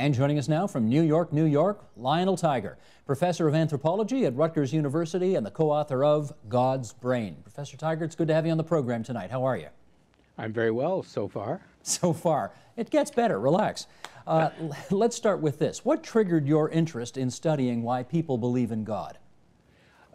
And joining us now from New York, New York, Lionel Tiger, professor of anthropology at Rutgers University and the co author of God's Brain. Professor Tiger, it's good to have you on the program tonight. How are you? I'm very well so far. So far. It gets better. Relax. Uh, let's start with this. What triggered your interest in studying why people believe in God?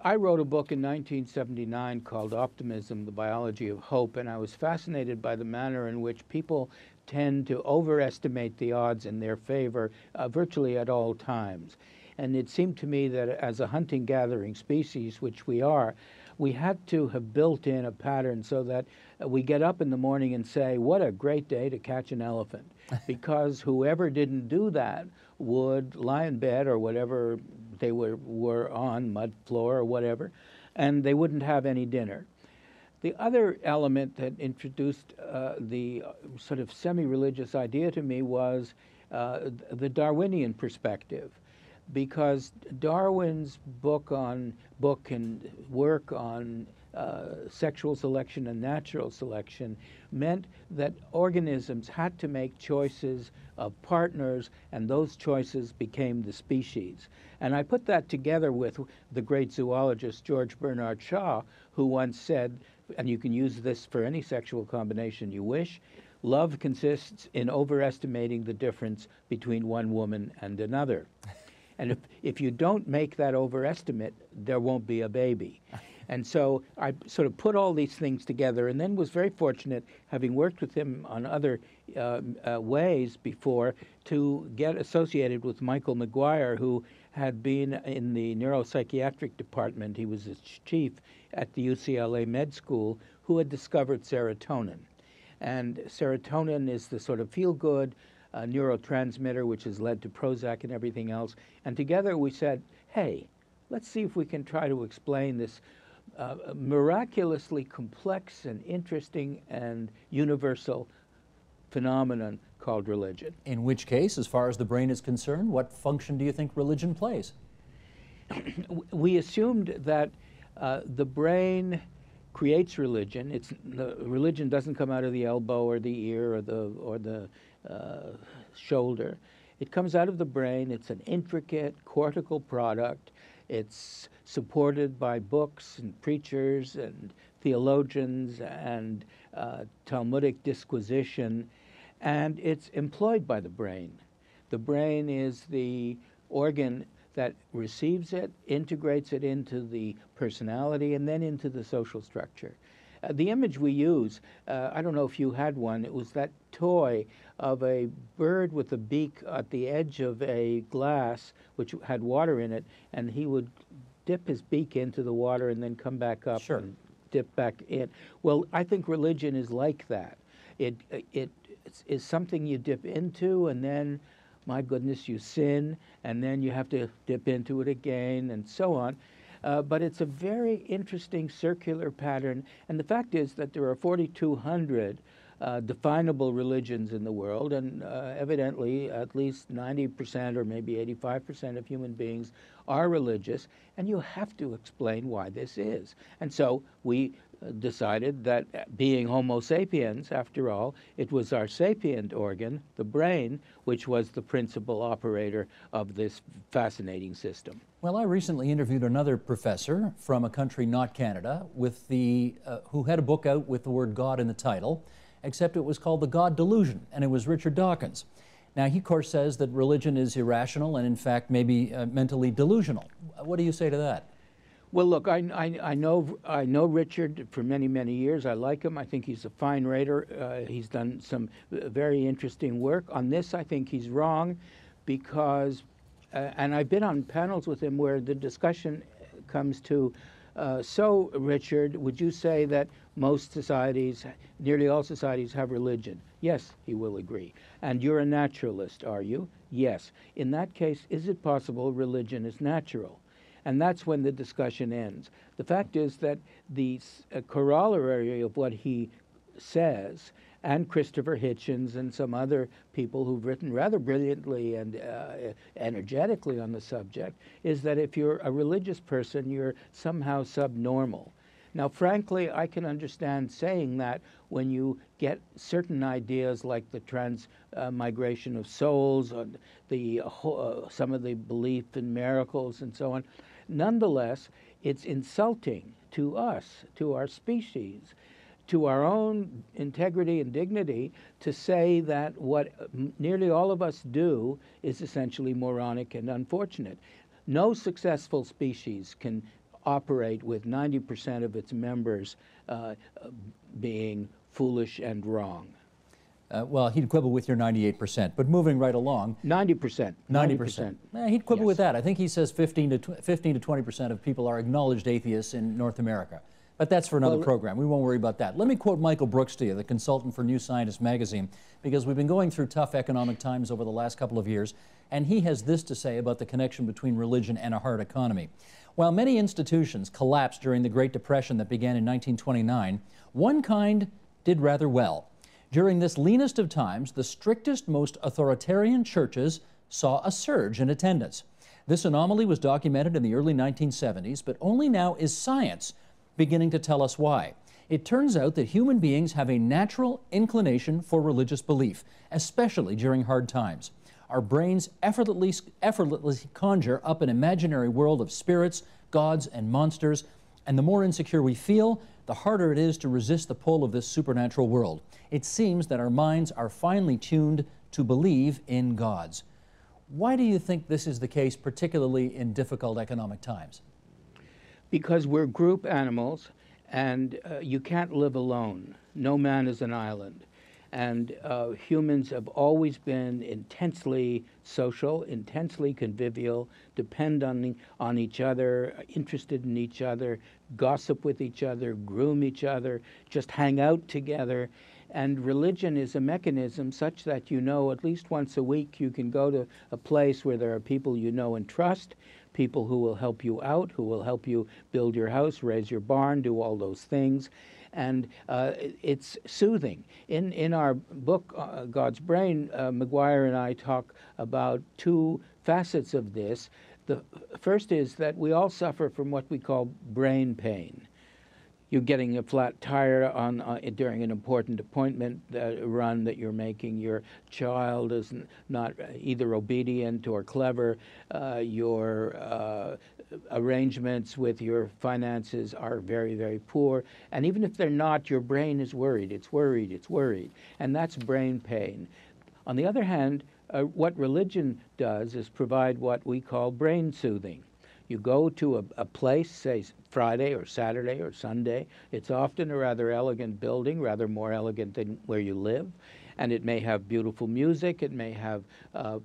I wrote a book in 1979 called Optimism, the Biology of Hope, and I was fascinated by the manner in which people tend to overestimate the odds in their favor uh, virtually at all times. And it seemed to me that as a hunting gathering species, which we are, we had to have built in a pattern so that we get up in the morning and say, What a great day to catch an elephant. because whoever didn't do that would lie in bed or whatever they were, were on, mud floor or whatever, and they wouldn't have any dinner. The other element that introduced uh, the sort of semi religious idea to me was uh, the Darwinian perspective because Darwin's book on book and work on uh, sexual selection and natural selection meant that organisms had to make choices of partners, and those choices became the species. And I put that together with the great zoologist George Bernard Shaw, who once said, and you can use this for any sexual combination you wish. Love consists in overestimating the difference between one woman and another. And if, if you don't make that overestimate, there won't be a baby. And so I sort of put all these things together and then was very fortunate, having worked with him on other uh, uh, ways before, to get associated with Michael McGuire, who had been in the neuropsychiatric department. He was its chief at the UCLA Med School, who had discovered serotonin. And serotonin is the sort of feel good, a neurotransmitter, which has led to Prozac and everything else. And together we said, hey, let's see if we can try to explain this uh, miraculously complex and interesting and universal phenomenon called religion. In which case, as far as the brain is concerned, what function do you think religion plays? we assumed that uh, the brain creates religion. It's the religion doesn't come out of the elbow or the ear or the or the uh, shoulder. It comes out of the brain. It's an intricate cortical product. It's supported by books and preachers and theologians and uh, Talmudic disquisition, and it's employed by the brain. The brain is the organ that receives it, integrates it into the personality, and then into the social structure. Uh, the image we use, uh, I don't know if you had one, it was that toy of a bird with a beak at the edge of a glass which had water in it, and he would dip his beak into the water and then come back up sure. and dip back in. Well, I think religion is like that. It, it is something you dip into and then my goodness, you sin, and then you have to dip into it again, and so on. Uh, but it's a very interesting circular pattern. And the fact is that there are 4,200 uh, definable religions in the world, and uh, evidently at least 90% or maybe 85% of human beings are religious, and you have to explain why this is. And so we decided that being Homo sapiens, after all, it was our sapient organ, the brain, which was the principal operator of this fascinating system. Well, I recently interviewed another professor from a country not Canada with the, uh, who had a book out with the word God in the title, except it was called The God Delusion, and it was Richard Dawkins. Now, he, of course, says that religion is irrational and, in fact, maybe uh, mentally delusional. What do you say to that? Well, look, I, I, I, know I know Richard for many many years. I like him. I think he's a fine writer. Uh, he's done some very interesting work on this. I think he's wrong, because uh, and I've been on panels with him where the discussion comes to, uh, so Richard, would you say that most societies, nearly all societies, have religion? Yes, he will agree. And you're a naturalist, are you? Yes. In that case, is it possible religion is natural? And that's when the discussion ends. The fact is that the uh, corollary of what he says and Christopher Hitchens and some other people who've written rather brilliantly and uh, energetically on the subject, is that if you're a religious person, you're somehow subnormal. Now, frankly, I can understand saying that when you get certain ideas like the trans uh, migration of souls, or the uh, some of the belief in miracles, and so on. Nonetheless, it's insulting to us, to our species, to our own integrity and dignity to say that what nearly all of us do is essentially moronic and unfortunate. No successful species can operate with 90% of its members uh, being foolish and wrong. Uh, well, he'd quibble with your 98%, but moving right along. 90%. 90%. 90%. Eh, he'd quibble yes. with that. I think he says 15 to, 15 to 20% of people are acknowledged atheists in North America. But that's for another well, program. We won't worry about that. Let me quote Michael Brooks to you, the consultant for New Scientist magazine, because we've been going through tough economic times over the last couple of years, and he has this to say about the connection between religion and a hard economy. While many institutions collapsed during the Great Depression that began in 1929, one kind did rather well. During this leanest of times, the strictest, most authoritarian churches saw a surge in attendance. This anomaly was documented in the early 1970s, but only now is science beginning to tell us why. It turns out that human beings have a natural inclination for religious belief, especially during hard times. Our brains effortlessly, effortlessly conjure up an imaginary world of spirits, gods, and monsters, and the more insecure we feel, the harder it is to resist the pull of this supernatural world. It seems that our minds are finely tuned to believe in gods. Why do you think this is the case, particularly in difficult economic times? Because we're group animals and uh, you can't live alone. No man is an island. And uh, humans have always been intensely social, intensely convivial, depend on, on each other, interested in each other, gossip with each other, groom each other, just hang out together. And religion is a mechanism such that you know at least once a week you can go to a place where there are people you know and trust, people who will help you out, who will help you build your house, raise your barn, do all those things and uh, it's soothing. In in our book, uh, God's Brain, uh, McGuire and I talk about two facets of this. The first is that we all suffer from what we call brain pain you're getting a flat tire on uh, during an important appointment uh, run that you're making. Your child is not either obedient or clever. Uh, your uh, arrangements with your finances are very, very poor. And even if they're not, your brain is worried. It's worried. It's worried, and that's brain pain. On the other hand, uh, what religion does is provide what we call brain soothing. You go to a, a, place, say Friday or Saturday or Sunday. It's often a rather elegant building, rather more elegant than where you live. And it may have beautiful music, it may have uh,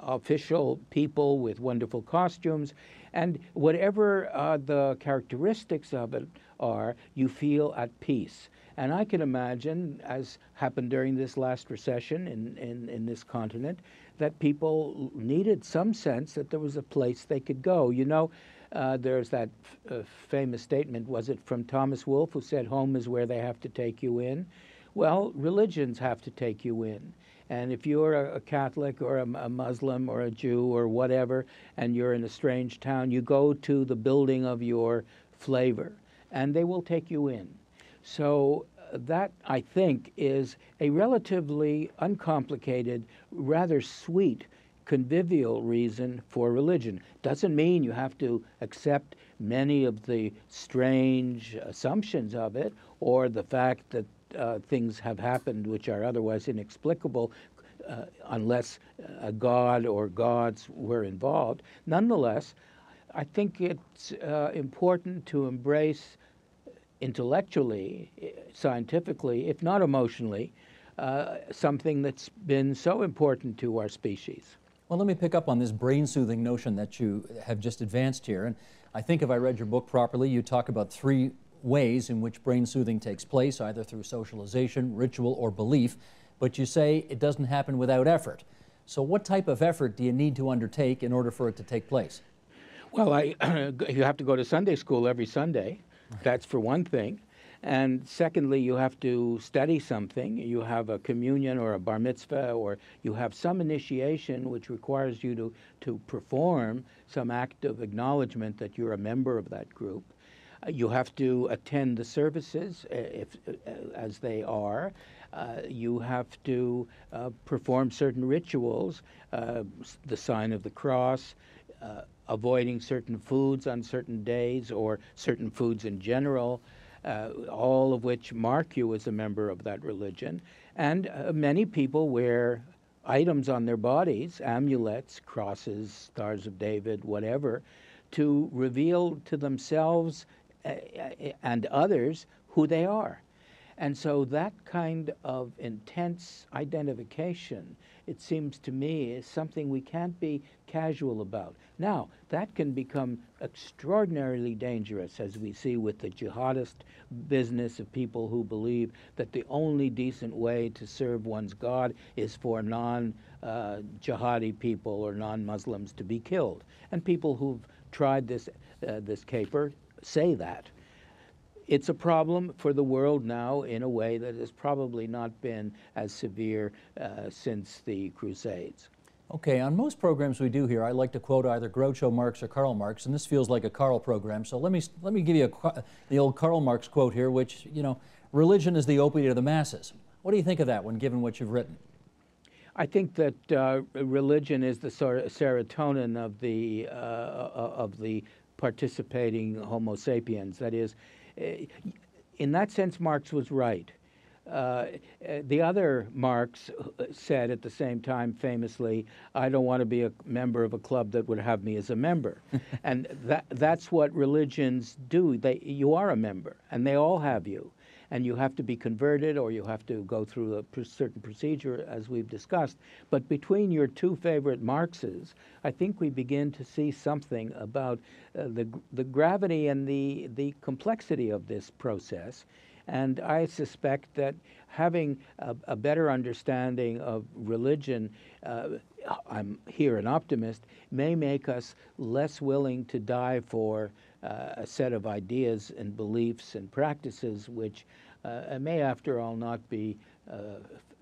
official people with wonderful costumes. And whatever uh, the characteristics of it are, you feel at peace. And I can imagine, as happened during this last recession in, in, in this continent, that people needed some sense that there was a place they could go. You know, uh, there's that uh, famous statement, was it from Thomas Wolfe, who said, Home is where they have to take you in? Well, religions have to take you in. And if you're a, a Catholic or a, a, Muslim or a Jew or whatever, and you're in a strange town, you go to the building of your flavor, and they will take you in. So that, I think, is a relatively uncomplicated, rather sweet, convivial reason for religion. Doesn't mean you have to accept many of the strange assumptions of it or the fact that uh, things have happened which are otherwise inexplicable uh, unless a god or gods were involved. Nonetheless, I think it's uh, important to embrace intellectually, scientifically, if not emotionally, uh, something that's been so important to our species. Well, let me pick up on this brain soothing notion that you have just advanced here. And I think if I read your book properly, you talk about three ways in which brain soothing takes place, either through socialization, ritual, or belief. But you say it doesn't happen without effort. So, what type of effort do you need to undertake in order for it to take place? Well, I, you have to go to Sunday school every Sunday. That's for one thing. And secondly, you have to study something. You have a communion or a bar mitzvah, or you have some initiation which requires you to, to perform some act of acknowledgement that you're a member of that group. Uh, you have to attend the services uh, if, uh, as they are. You have to perform certain rituals, the sign of the cross, Uh, avoiding certain foods on certain days or certain foods in general, uh, all of which mark you as a member of that religion. And uh, many people wear items on their bodies, amulets, crosses, stars of David, whatever, to reveal to themselves uh, and others who they are. And so that kind of intense identification, it seems to me, is something we can't be casual about. Now, that can become extraordinarily dangerous, as we see with the jihadist business of people who believe that the only decent way to serve one's God is for non uh, jihadi people or non Muslims to be killed. And people who've tried this, uh, this caper say that. It's a problem for the world now in a way that has probably not been as severe uh, since the Crusades. Okay, on most programs we do here, I like to quote either Groucho Marx or Karl Marx, and this feels like a Karl program. So let me let me give you a, the old Karl Marx quote here, which you know, religion is the opiate of the masses. What do you think of that one, given what you've written? I think that uh, religion is the serotonin of the uh, of the participating Homo sapiens. That is, in that sense, Marx was right. Uh, the other Marx said at the same time famously, I don't want to be a member of a club that would have me as a member. and that, that's what religions do. They, you are a member, and they all have you and you have to be converted or you have to go through a certain procedure, as we've discussed. But between your two favorite Marxes, I think we begin to see something about uh, the, the gravity and the, the complexity of this process. And I suspect that having a, a better understanding of religion, uh, I'm here an optimist, may make us less willing to die for uh, a set of ideas and beliefs and practices which uh, may, after all, not be uh,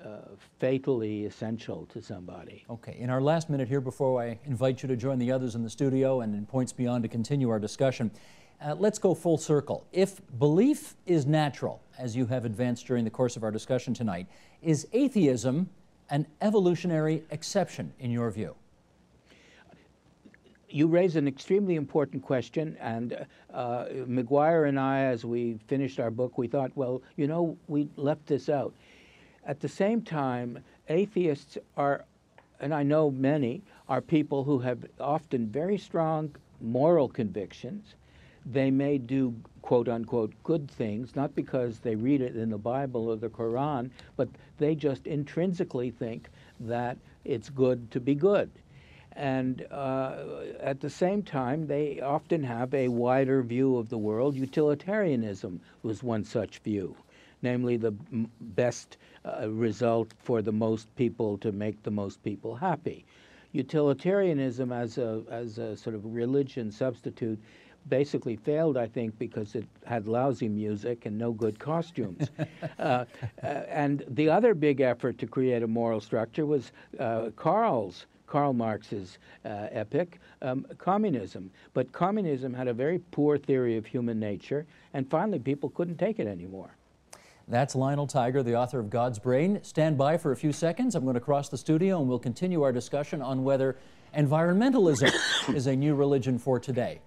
uh, fatally essential to somebody. Okay, in our last minute here before I invite you to join the others in the studio and in Points Beyond to continue our discussion, uh, let's go full circle. If belief is natural, as you have advanced during the course of our discussion tonight, is atheism an evolutionary exception in your view? You raise an extremely important question, and uh, McGuire and I, as we finished our book, we thought, well, you know, we left this out. At the same time, atheists are, and I know many, are people who have often very strong moral convictions. They may do quote unquote good things, not because they read it in the Bible or the Quran, but they just intrinsically think that it's good to be good. And uh, at the same time, they often have a wider view of the world. Utilitarianism was one such view, namely the best uh, result for the most people to make the most people happy. Utilitarianism as a, as a sort of religion substitute basically failed, I think, because it had lousy music and no good costumes. uh, uh, and the other big effort to create a moral structure was uh, Karl's Karl Marx's uh, epic, um, communism. But communism had a very poor theory of human nature, and finally people couldn't take it anymore. That's Lionel Tiger, the author of God's Brain. Stand by for a few seconds. I'm going to cross the studio and we'll continue our discussion on whether environmentalism is a new religion for today.